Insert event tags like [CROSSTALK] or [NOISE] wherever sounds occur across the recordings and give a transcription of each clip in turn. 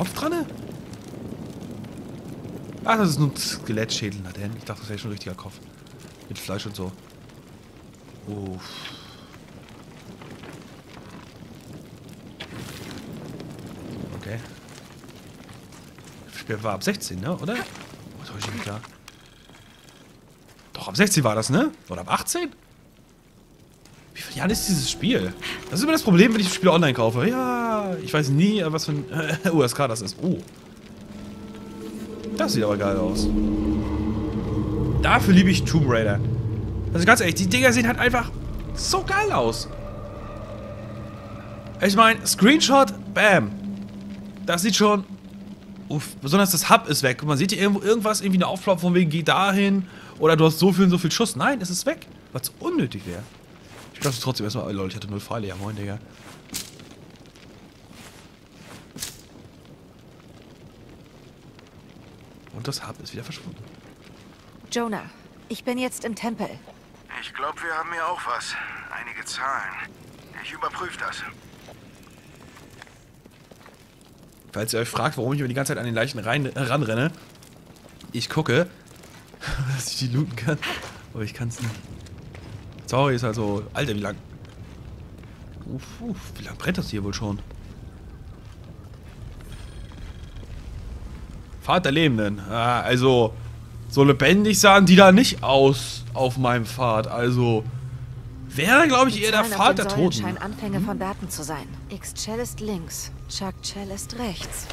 Kopf dran? Ach, das ist nur ein Skelettschädel. Na denn, ich dachte, das wäre schon ein richtiger Kopf. Mit Fleisch und so. Uff. Okay. Das Spiel war ab 16, ne? Oder? Oh, täusche ich mich da? Doch, ab 16 war das, ne? Oder ab 18? Wie viele Jahre ist dieses Spiel? Das ist immer das Problem, wenn ich Spiele online kaufe. Ja, ich weiß nie, was für ein [LAUGHS] USK das ist. Oh. Das sieht aber geil aus. Dafür liebe ich Tomb Raider. Also ganz ehrlich, die Dinger sehen halt einfach so geil aus. Ich meine, Screenshot, bam. Das sieht schon... Uff, besonders das Hub ist weg. Man sieht hier irgendwo irgendwas, irgendwie eine Aufplop von wegen, geh dahin. Oder du hast so viel und so viel Schuss. Nein, es ist weg. Was unnötig wäre. Ich glaube trotzdem erstmal... Oh, lol, ich hatte null Pfeile. Ja, moin, Digga. Und das Hub ist wieder verschwunden. Jonah, ich bin jetzt im Tempel. Ich glaube, wir haben hier auch was. Einige Zahlen. Ich überprüfe das. Falls ihr euch fragt, warum ich immer die ganze Zeit an den Leichen rein, äh, ranrenne, ich gucke, [LAUGHS] dass ich die looten kann. Aber ich kann es nicht. Sorry, ist halt so. Alter, wie lang. Uff, uff, wie lang brennt das hier wohl schon? Pfad der Lebenden. Ah, also, so lebendig sahen die da nicht aus auf meinem Pfad. Also, wäre, glaube ich, eher der Pfad der Toten. scheinen Anfänge von Daten zu sein. X-Chell ist links, Chuck Chell ist rechts.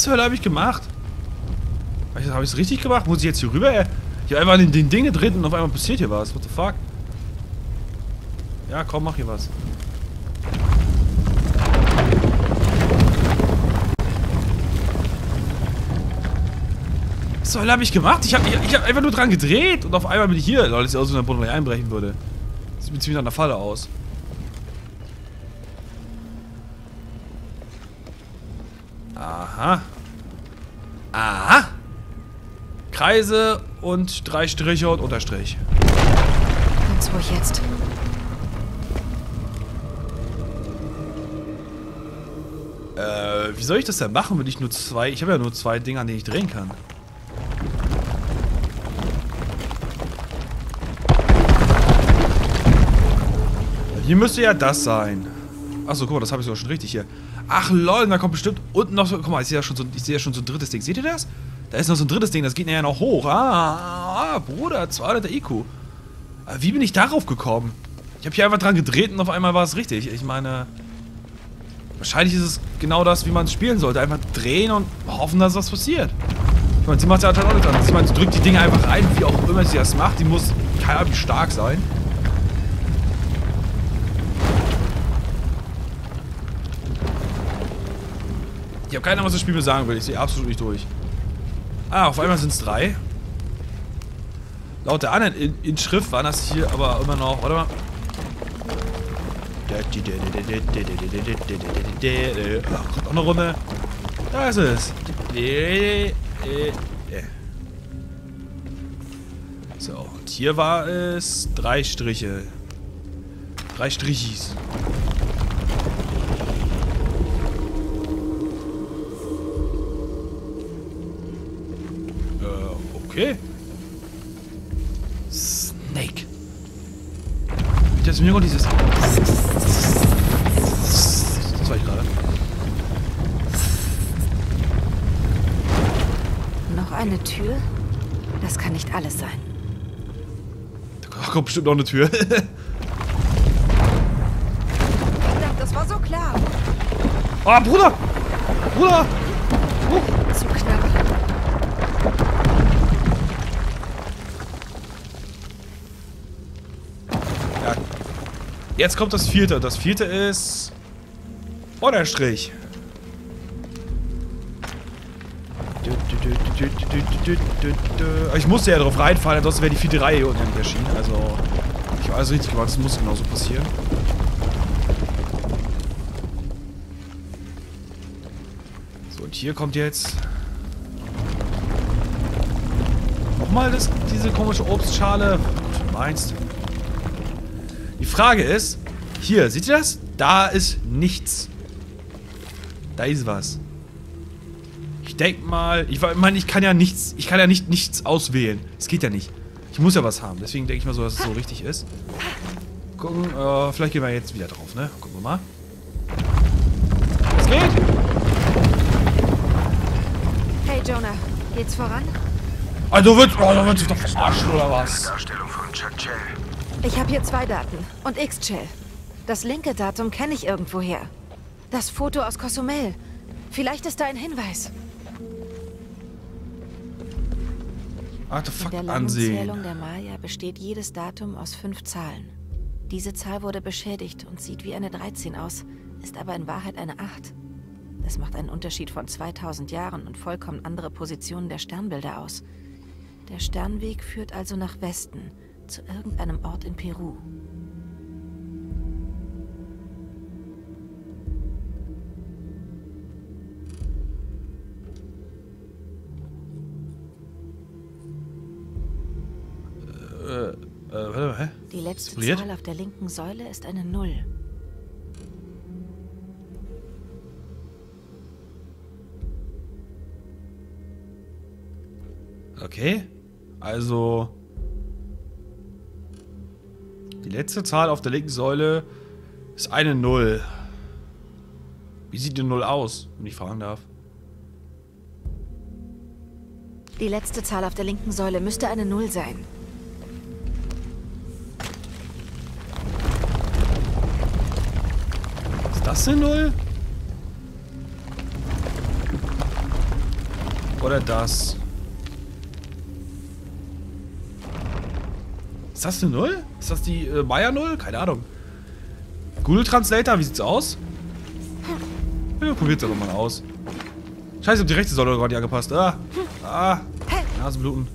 Was zur Hölle habe ich gemacht? Habe ich es richtig gemacht? Muss ich jetzt hier rüber? Ich habe einfach den, den Ding gedreht und auf einmal passiert hier was. What the fuck? Ja, komm, mach hier was. Was zur Hölle habe ich gemacht? Ich habe ich, ich hab einfach nur dran gedreht und auf einmal bin ich hier. Leute, das sieht aus, als wenn der Boden gleich einbrechen würde. Sieht ziemlich nach einer Falle aus. Aha. Kreise und drei Striche und Unterstrich. Ganz ruhig jetzt. Äh, wie soll ich das denn machen, wenn ich nur zwei... Ich habe ja nur zwei Dinge, an denen ich drehen kann. Hier müsste ja das sein. Achso, guck mal, das habe ich sogar schon richtig hier. Ach lol, da kommt bestimmt unten noch so... Guck mal, ich sehe ja schon so, ich sehe ja schon so ein drittes Ding. Seht ihr das? Da ist noch so ein drittes Ding, das geht ja noch hoch. Ah, ah Bruder, 200 IQ. Äh, Wie bin ich darauf gekommen? Ich habe hier einfach dran gedreht und auf einmal war es richtig. Ich meine... Wahrscheinlich ist es genau das, wie man es spielen sollte. Einfach drehen und hoffen, dass was passiert. Ich meine, sie macht ja halt auch nicht anders. Ich meine, sie drückt die Dinge einfach ein, wie auch immer sie das macht. Die muss, keine Ahnung, stark sein. Ich habe keine Ahnung, was das Spiel mir sagen will. Ich sehe absolut nicht durch. Ah, auf einmal sind es drei. Laut der anderen in Inschrift waren das hier aber immer noch... Warte mal. Ach, kommt auch eine Runde. Da ist es. So, und hier war es drei Striche. Drei Strichis. Okay. Snake. Jetzt im Hintergrund dieses. Das war ich gerade. Noch eine Tür? Das kann nicht alles sein. Da kommt bestimmt noch eine Tür. Das war so klar. oh, Bruder! Bruder! Jetzt kommt das vierte. Das vierte ist. Unterstrich. Ich musste ja drauf reinfallen, ansonsten wäre die vierte Reihe hier unten erschienen. Also. Ich habe alles richtig gemacht, das muss genauso passieren. So, und hier kommt jetzt... Nochmal das, diese komische Obstschale. Was du meinst. Die Frage ist, hier, seht ihr das? Da ist nichts. Da ist was. Ich denke mal, ich meine, ich kann ja nichts, ich kann ja nicht nichts auswählen. Das geht ja nicht. Ich muss ja was haben. Deswegen denke ich mal so, dass es so richtig ist. Gucken, äh, vielleicht gehen wir jetzt wieder drauf, ne? Gucken wir mal. Es geht! Hey Jonah, geht's voran? Also wird, oh, da wird sich doch verarschen oder was? Darstellung von Chuck Chell. Ich habe hier zwei Daten und X-Chill. Das linke Datum kenne ich irgendwoher. Das Foto aus Cozumel. Vielleicht ist da ein Hinweis. In Artefakt der langen ansehen. Zählung der Maya besteht jedes Datum aus fünf Zahlen. Diese Zahl wurde beschädigt und sieht wie eine 13 aus, ist aber in Wahrheit eine 8. Das macht einen Unterschied von 2000 Jahren und vollkommen andere Positionen der Sternbilder aus. Der Sternweg führt also nach Westen, zu irgendeinem Ort in Peru. Äh, äh, warte, hä? Die letzte? Zahl auf der linken Säule ist eine Null. Okay. Also. Die letzte Zahl auf der linken Säule ist eine Null. Wie sieht die Null aus, wenn ich fragen darf? Die letzte Zahl auf der linken Säule müsste eine Null sein. Ist das eine Null? Oder das? Ist das eine Null? Ist das die äh, Maya Null? Keine Ahnung. Google Translator, wie sieht's aus? Ja, probiert's doch mal aus. Scheiße, die rechte Säule gerade angepasst. Ah, ah, Nasenbluten.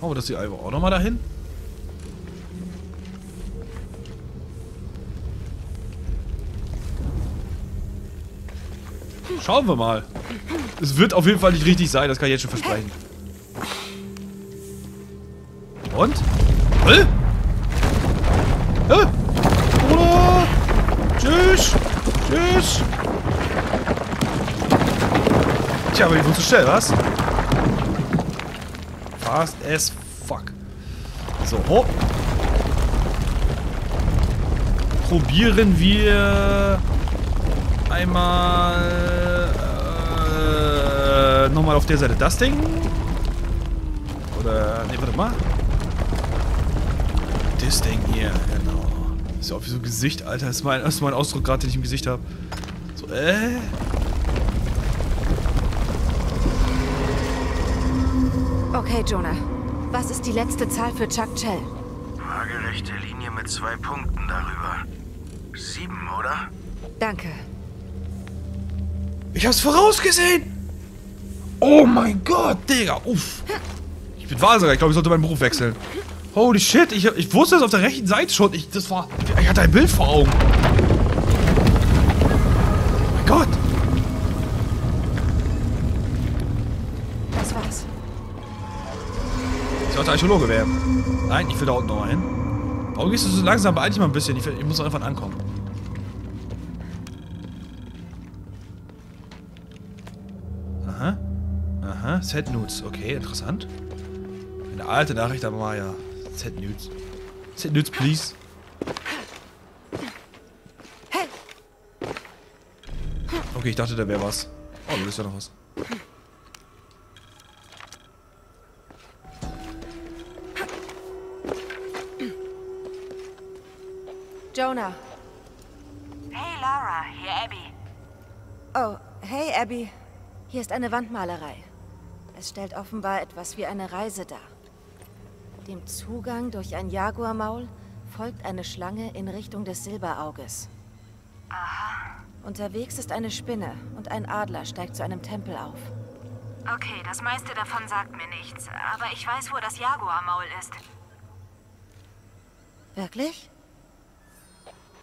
Oh, das hier einfach auch nochmal dahin. Schauen wir mal. Es wird auf jeden Fall nicht richtig sein, das kann ich jetzt schon versprechen. Und? Hä? Hä? Bruder! Tschüss! Tschüss! Tja, aber ich wurde zu schnell, was? Fast as fuck. So, hopp. Probieren wir einmal äh, nochmal auf der Seite das Ding. Oder, ne, warte mal. Das Ding hier, genau. Ist ja auch wie so ein Gesicht, Alter. Das ist mein, das ist mein Ausdruck gerade, den ich im Gesicht habe. So, äh. Okay, Jonah. Was ist die letzte Zahl für Chuck Chell? Waagerechte Linie mit zwei Punkten darüber. Sieben, oder? Danke. Ich hab's vorausgesehen! Oh mein Gott, Digga, uff. Ich bin Wahnsinnig, ich glaube, ich sollte meinen Beruf wechseln. Holy shit, ich, ich wusste das auf der rechten Seite schon. Ich, das war, ich hatte ein Bild vor Augen. Oh mein Gott. Das war's. Ich sollte Archäologe werden. Nein, ich will da unten noch hin. Warum gehst du so langsam? Beeil dich mal ein bisschen. Ich, will, ich muss einfach ankommen. Aha. Aha. Set Nudes. Okay, interessant. Eine alte Nachricht, aber mal ja. Set Nudes. Set Nudes, please. Okay, ich dachte, da wäre was. Oh, da ist ja noch was. Jonah. Hey Laura, hier Abby. Oh, hey Abby. Hier ist eine Wandmalerei. Es stellt offenbar etwas wie eine Reise dar. Dem Zugang durch ein Jaguarmaul folgt eine Schlange in Richtung des Silberauges. Unterwegs ist eine Spinne und ein Adler steigt zu einem Tempel auf. Okay, das meiste davon sagt mir nichts. Aber ich weiß, wo das Jaguarmaul ist. Wirklich?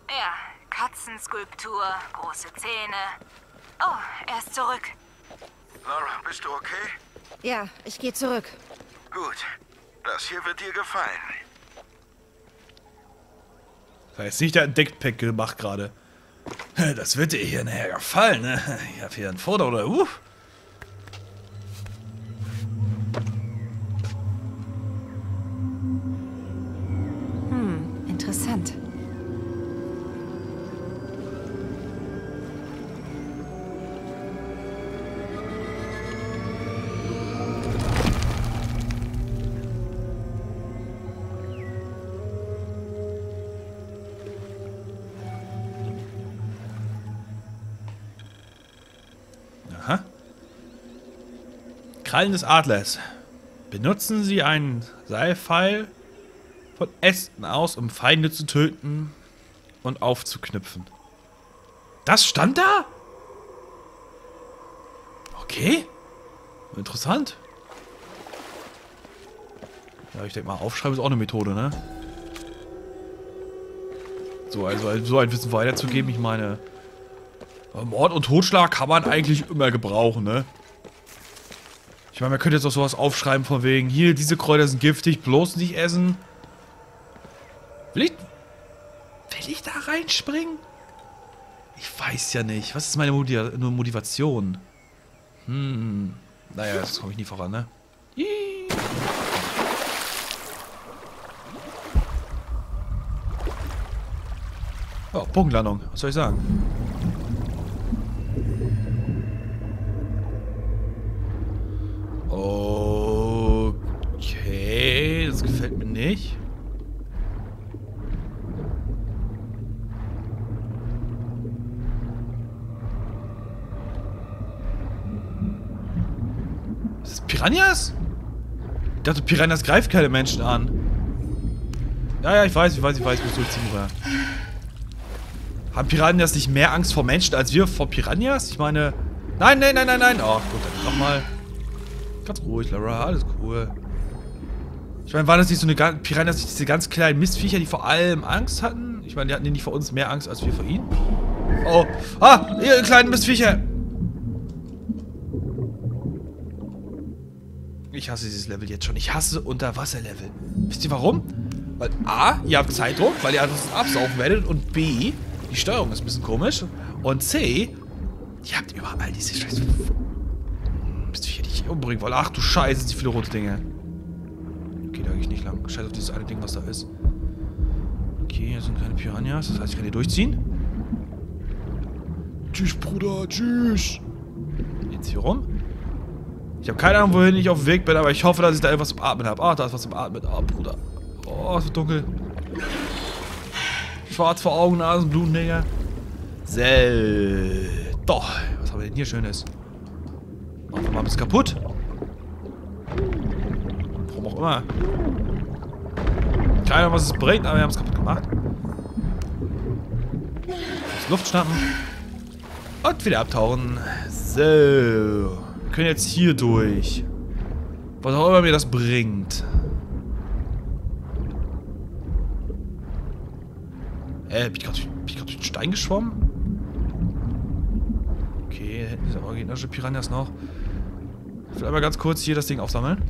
Ja, Katzenskulptur, große Zähne. Oh, er ist zurück. Laura, bist du okay? Ja, ich gehe zurück. Gut. Das hier wird dir gefallen. Da ist nicht der Entdeckt-Pack gemacht gerade. Das wird dir hier nachher gefallen, ne? Ich hab hier ein Foto, oder? Uh. Interessant. Krallen des Adlers. Benutzen Sie einen Seilpfeil von Ästen aus, um Feinde zu töten und aufzuknüpfen. Das stand da? Okay. Interessant. Ja, ich denke mal, aufschreiben ist auch eine Methode, ne? So, also so ein Wissen weiterzugeben, ich meine, Mord und Totschlag kann man eigentlich immer gebrauchen, ne? Ich meine, man könnte jetzt auch sowas aufschreiben von wegen, hier, diese Kräuter sind giftig, bloß nicht essen. Will ich... Will ich da reinspringen? Ich weiß ja nicht. Was ist meine Motivation? Hm. Naja, das komme ich nie voran, ne? Ih. Oh, Punktlandung. Was soll ich sagen? Okay, das gefällt mir nicht. Ist das Piranhas? Ich dachte, Piranhas greift keine Menschen an. Ja, ja, ich weiß, ich weiß, ich weiß, muss durchziehen, Bruder. Haben Piranhas nicht mehr Angst vor Menschen als wir vor Piranhas? Ich meine... Nein, nein, nein, nein, nein. Oh, gut, dann nochmal. Ganz ruhig, Lara, alles cool. Ich meine, waren das nicht so eine. Piranhas diese ganz kleinen Mistviecher, die vor allem Angst hatten? Ich meine, die hatten nicht vor uns mehr Angst als wir vor ihnen. Oh. Ah, ihr kleinen Mistviecher. Ich hasse dieses Level jetzt schon. Ich hasse Unterwasserlevel. Wisst ihr warum? Weil A, ihr habt Zeitdruck, weil ihr ansonsten absaufen werdet. Und B, die Steuerung ist ein bisschen komisch. Und C, ihr habt überall diese scheiß... Mistviecher, die ich umbringen wollte. Ach du Scheiße, sind die viele rote Dinge. Okay, da gehe ich nicht lang. Scheiß auf dieses eine Ding, was da ist. Okay, hier sind keine Piranhas. Das heißt, ich kann hier durchziehen. Tschüss, Bruder. Tschüss. Jetzt hier rum. Ich habe keine Ahnung, wohin ich auf dem Weg bin, aber ich hoffe, dass ich da etwas zum Atmen habe. Ah, da ist was zum Atmen. Ah, Bruder. Oh, es wird dunkel. Schwarz vor Augen, Nasenbluten, Digga. Sel. Doch. Was haben wir denn hier Schönes? Machen wir mal bisschen kaputt. Warum auch immer. Keine Ahnung, was es bringt, aber wir haben es kaputt gemacht. Luft schnappen. Und wieder abtauchen. So. Können jetzt hier durch. Was auch immer mir das bringt. Äh, bin ich gerade durch den Stein geschwommen? Okay, hinten sind aber gegnerische Piranhas noch. Ich will einmal ganz kurz hier das Ding aufsammeln.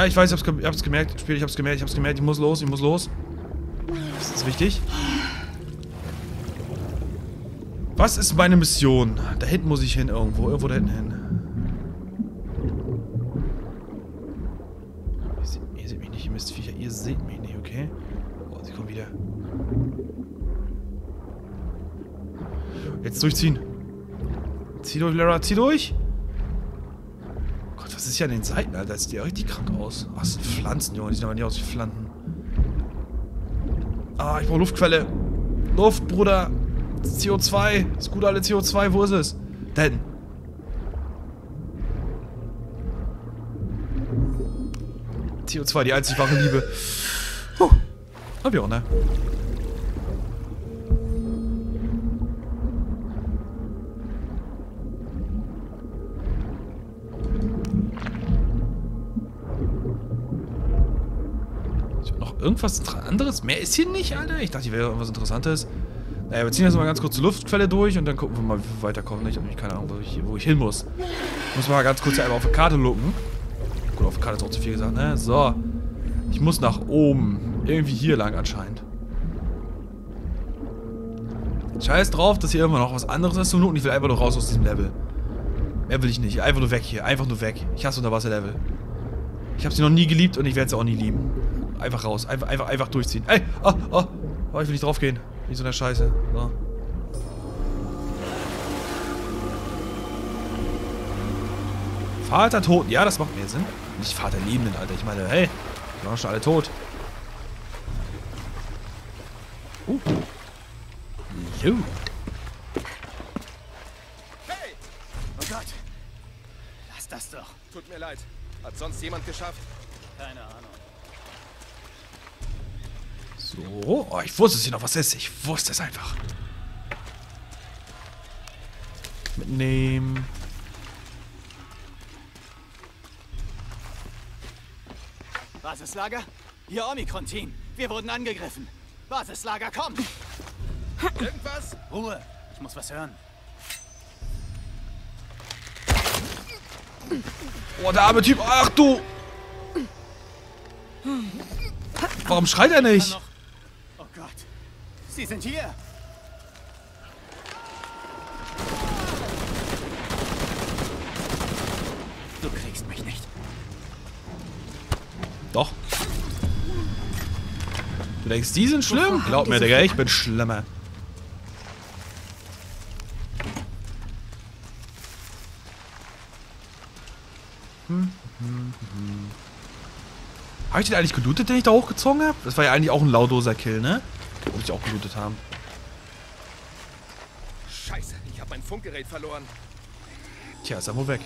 Ja, ich weiß, ich hab's, hab's gemerkt, Spiel, ich hab's gemerkt, ich hab's gemerkt, ich muss los, ich muss los. Das ist wichtig. Was ist meine Mission? Da hinten muss ich hin irgendwo, irgendwo da hinten hin. Ihr seht mich nicht, ihr Mistviecher, ihr seht mich nicht, okay? Oh, sie kommen wieder. Jetzt durchziehen. Zieh durch, Lara, zieh durch! Was ist hier an den Seiten, Alter? Das sieht ja richtig krank aus. Ach, das sind Pflanzen, Junge. Die sehen aber nicht aus wie Pflanzen. Ah, ich brauche Luftquelle. Luft, Bruder. CO2. Das gute alte CO2. Wo ist es? Hinten. CO2, die einzig wahre Liebe. Huh. Hab ich auch, ne? Irgendwas anderes? Mehr ist hier nicht, Alter? Ich dachte, hier wäre irgendwas Interessantes. Naja, wir ziehen jetzt mal ganz kurz die Luftquelle durch und dann gucken wir mal, wie wir weiterkommen. Ich habe nämlich keine Ahnung, wo ich, wo ich hin muss. Ich muss mal ganz kurz hier einmal auf die Karte gucken. Gut, auf der Karte ist auch zu viel gesagt, ne? So. Ich muss nach oben. Irgendwie hier lang anscheinend. Scheiß drauf, dass hier immer noch was anderes ist zum Noten. Ich will einfach nur raus aus diesem Level. Mehr will ich nicht. Einfach nur weg hier. Einfach nur weg. Ich hasse Unterwasser-Level. Ich habe sie noch nie geliebt und ich werde sie auch nie lieben. Einfach raus. Einfach, einfach, einfach durchziehen. Ey! Oh, oh! Oh, ich will nicht draufgehen. Nicht so eine Scheiße. So. Vater tot. Ja, das macht mehr Sinn. Nicht Vater Lebenden, Alter. Ich meine, hey, die waren schon alle tot. Uh. Jo. Hey! Oh Gott! Lass das doch. Tut mir leid. Hat sonst jemand geschafft? Keine Ahnung. So. Oh, ich wusste, dass hier noch was ist. Ich wusste es einfach. Mitnehmen. Basislager? Hier Omikron-Team. Wir wurden angegriffen. Basislager, komm! Irgendwas? Ruhe. Ich muss was hören. Oh, der arme Typ. Ach du. Warum schreit er nicht? Sie sind hier. Du kriegst mich nicht. Doch. Du denkst, die sind schlimm? Glaub mir, Digga, ich bin schlimmer. Hm, hm, hm. Habe ich den eigentlich gelootet, den ich da hochgezogen habe? Das war ja eigentlich auch ein lautloser Kill, ne? Muss ich auch gelootet haben. Scheiße, ich habe mein Funkgerät verloren. Tja, ist er wohl weg.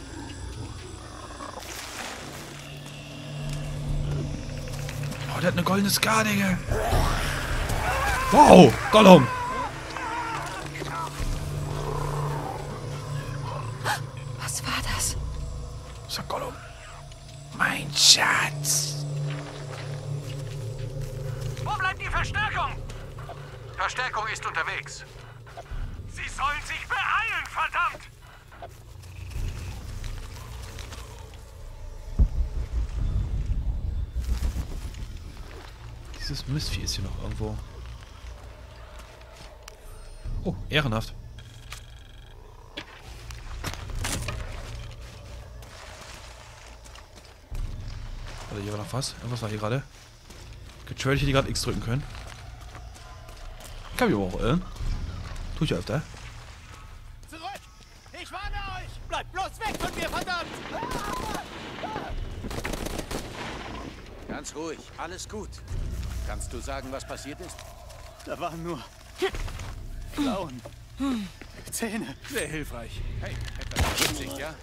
Oh, der hat eine goldene Scar, Digga. Wow, Gollum. Was war das? War Gollum. Mein Schatz. Wo bleibt die Verstärkung? Verstärkung ist unterwegs. Sie sollen sich beeilen, verdammt! Dieses Mistvieh ist hier noch irgendwo. Oh, ehrenhaft. Warte, hier war noch was. Irgendwas war hier gerade. Getradet, ich hätte gerade X drücken können. Kann mich aber auch irren. Tue ich ja öfter. Zurück! Ich warne euch! Bleibt bloß weg von mir, verdammt! Ganz ruhig, alles gut. Kannst du sagen, was passiert ist? Da waren nur Klauen. Zähne. Sehr hilfreich. Hey, etwas witzig, ja?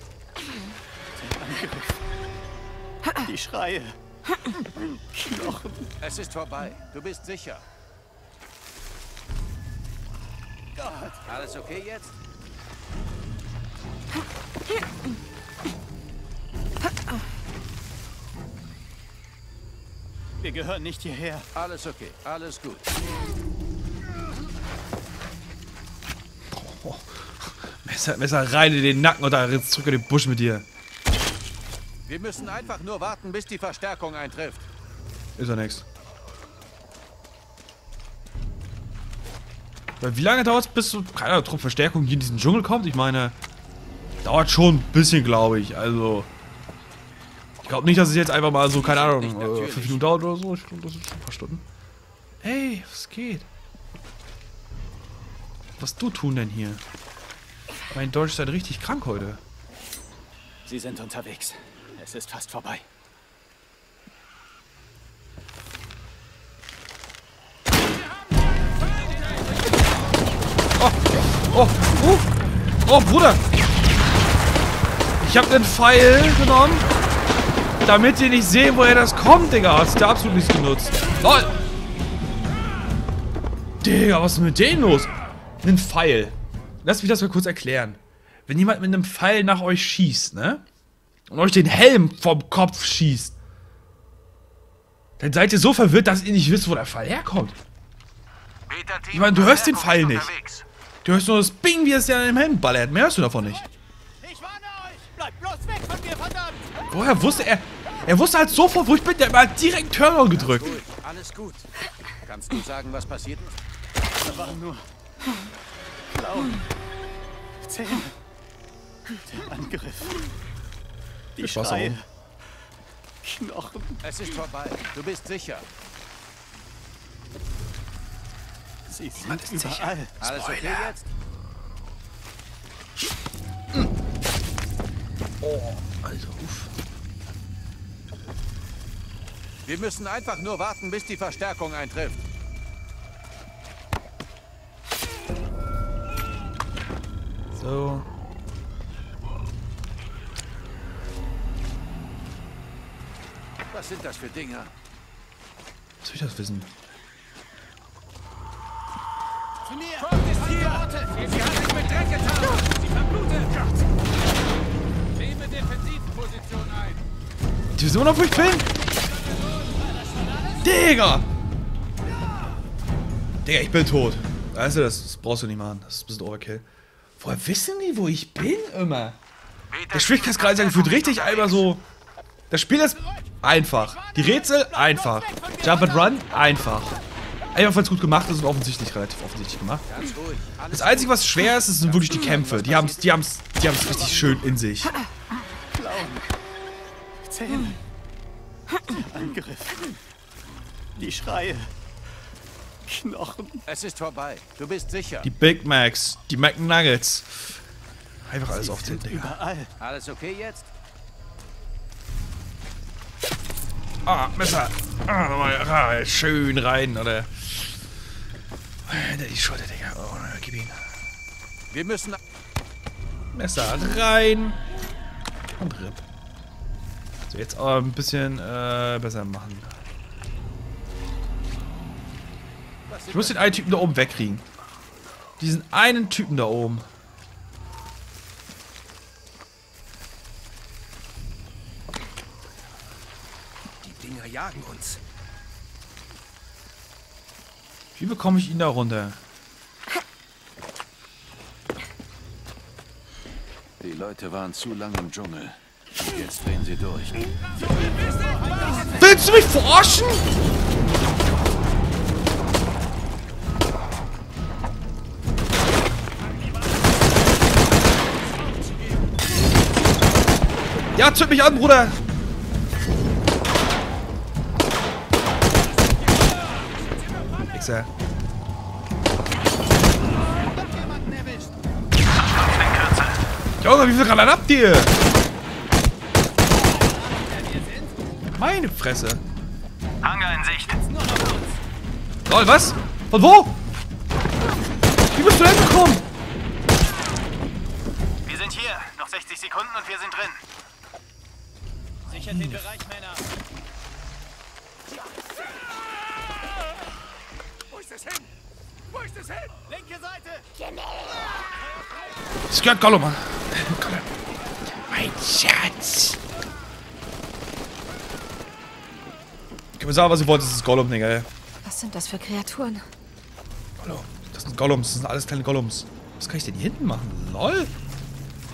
Die Schreie. Knochen. Es ist vorbei. Du bist sicher. Gott. Alles okay jetzt? Wir gehören nicht hierher. Alles okay, alles gut. Messer, Messer rein in den Nacken und da jetzt zurück in den Busch mit dir. Wir müssen einfach nur warten, bis die Verstärkung eintrifft. Ist ja nix. Wie lange dauert es, bis so, keine Ahnung, Truppverstärkung hier in diesen Dschungel kommt? Ich meine, dauert schon ein bisschen, glaube ich. Also, ich glaube nicht, dass es jetzt einfach mal so, keine Ahnung, Nicht äh, fünf Minuten dauert oder so. Ich glaube, das sind schon ein paar Stunden. Ey, was geht? Was du tun denn hier? Mein Deutsch ist halt richtig krank heute. Sie sind unterwegs. Es ist fast vorbei. Oh, uh, oh, Bruder. Ich habe den Pfeil genommen. Damit die nicht sehen, woher das kommt, Digga. Hat's der absolut nichts genutzt. LOL! Digga, was ist mit denen los? Ein Pfeil. Lass mich das mal kurz erklären. Wenn jemand mit einem Pfeil nach euch schießt, ne? Und euch den Helm vom Kopf schießt, dann seid ihr so verwirrt, dass ihr nicht wisst, wo der Pfeil herkommt. Ich meine, du hörst den Pfeil nicht. Du hörst nur das Bing, wie es dir an dem Helm ballert. Mehr hörst du davon nicht. Ich warne euch! Bleibt bloß weg von mir, verdammt! Woher wusste er? Er wusste halt sofort, wo ich bin. Der hat direkt Turner gedrückt. Gut, alles gut. Kannst du sagen, was passiert ist? Da waren nur Klauen, Zähne, der Angriff, die Schreie. Knochen. Es ist vorbei. Du bist sicher. Sie sind Niemand ist sicher. überall. Alles okay jetzt? Oh, Alter, uff. Wir müssen einfach nur warten, bis die Verstärkung eintrifft. So. Was sind das für Dinger? Was soll ich das wissen? Zu mir! Kommt ist hier! Sie hat sich mit Dreck getan! Sie verblutet! Nehme Defensivposition ein! Die wissen immer noch, wo ich bin? Digga! Digga, ich bin tot. Weißt du, das, das brauchst du nicht machen. Das ist ein bisschen Overkill. Woher wissen die, wo ich bin immer? Der Schwierigkeitsgrad ist gefühlt richtig einmal so. Das Spiel ist einfach. Die Rätsel einfach. Jump and Run einfach. Einfach weil es gut gemacht ist und offensichtlich relativ offensichtlich gemacht. Das Einzige, was schwer ist, sind wirklich die Kämpfe. Die haben es die haben's, die haben's richtig schön in sich. Zähne, der Angriff, die Schreie, Knochen. Es ist vorbei. Du bist sicher. Die Big Macs, die McNuggets. Einfach alles aufzählen, sind Digga. überall. Alles okay jetzt? Ah, Messer. Ah, nochmal rein. Schön rein, oder? Hinter die Schulter, Digga. Oh, gib ihn. Wir müssen... Messer rein. Und RIP. So, jetzt aber ein bisschen äh, besser machen. Ich muss den einen Typen da oben wegkriegen. Diesen einen Typen da oben. Die Dinger jagen uns. Wie bekomme ich ihn da runter? Die Leute waren zu lange im Dschungel. Jetzt drehen sie durch. Willst du mich verarschen? Ja, zünd mich an, Bruder. Wichser. Junge, wie viel Granaten habt ihr? Meine Fresse. Hangar in Sicht. Lol, was? Von wo? Wie bist du denn gekommen? Wir sind hier. Noch 60 Sekunden und wir sind drin. Sichert den Bereich, Männer. Wo ist es hin? Linke Seite! Das gehört Gollum an. Mein Schatz. Ich kann mir sagen, was ihr wollt, das ist Gollum, Digga. ey. Was sind das für Kreaturen? Gollum. Das sind Gollums, das sind alles kleine Gollums. Was kann ich denn hier hinten machen? Lol.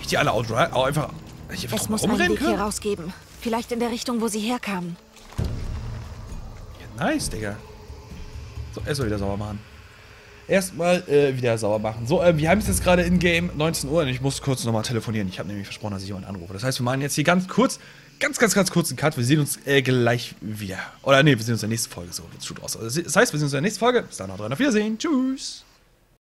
Ich die alle outright, auch einfach, ich einfach Es muss einen Weg hier können? rausgeben. Vielleicht in der Richtung, wo sie herkamen. Ja, nice, Digga. So, erstmal wieder sauber machen. Erstmal äh, wieder sauber machen. So, äh, wir haben es jetzt gerade in Game 19 Uhr und ich muss kurz nochmal telefonieren. Ich habe nämlich versprochen, dass ich jemanden anrufe. Das heißt, wir machen jetzt hier ganz kurz, ganz, ganz, ganz kurz einen Cut. Wir sehen uns äh, gleich wieder. Oder nee, wir sehen uns in der nächsten Folge. So, jetzt tut aus. Also, das heißt, wir sehen uns in der nächsten Folge. Bis dann, haut rein. Auf Wiedersehen. Tschüss.